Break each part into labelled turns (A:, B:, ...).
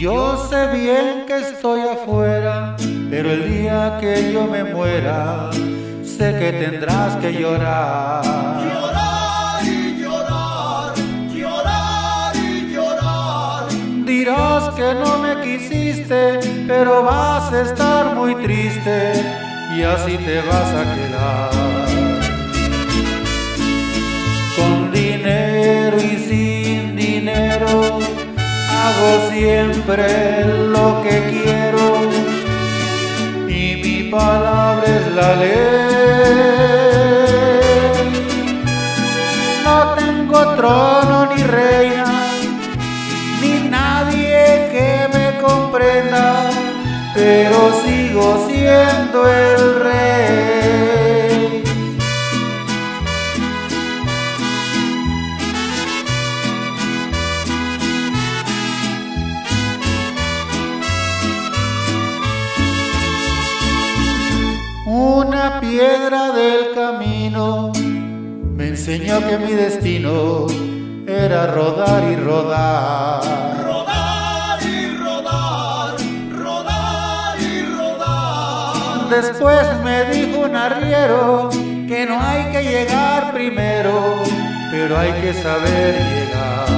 A: Yo sé bien que estoy afuera, pero el día que yo me muera, sé que tendrás que llorar.
B: Llorar y llorar, llorar y llorar.
A: Dirás que no me quisiste, pero vas a estar muy triste y así te vas a quedar. Hago siempre lo que quiero y mi palabra es la ley. No tengo trono ni reina, ni nadie que me comprenda, pero sigo siendo el piedra del camino me enseñó que mi destino era rodar y rodar.
B: Rodar y rodar, rodar y rodar.
A: Después me dijo un arriero que no hay que llegar primero, pero hay que saber llegar.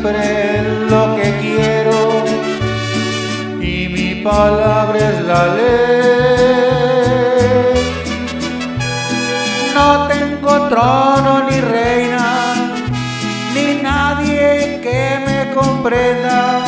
A: Siempre lo que quiero y mi palabra es la ley. No tengo trono ni reina, ni nadie que me comprenda,